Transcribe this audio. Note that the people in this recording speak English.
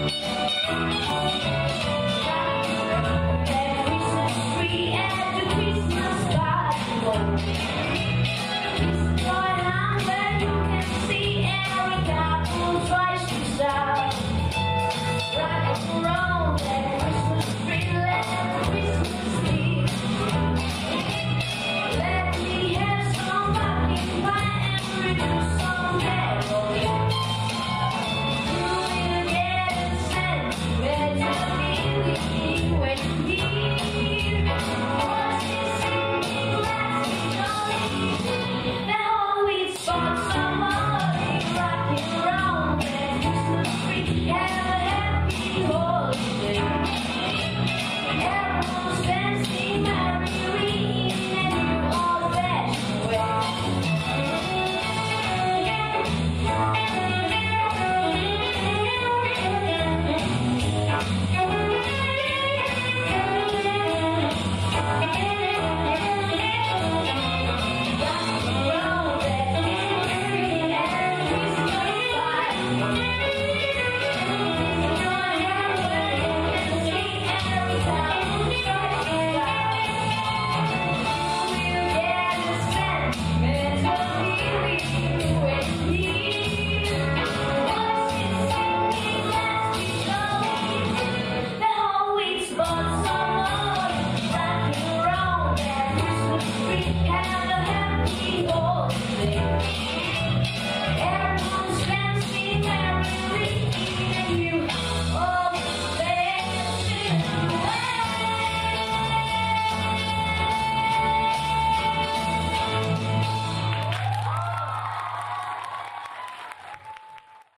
Christmas you.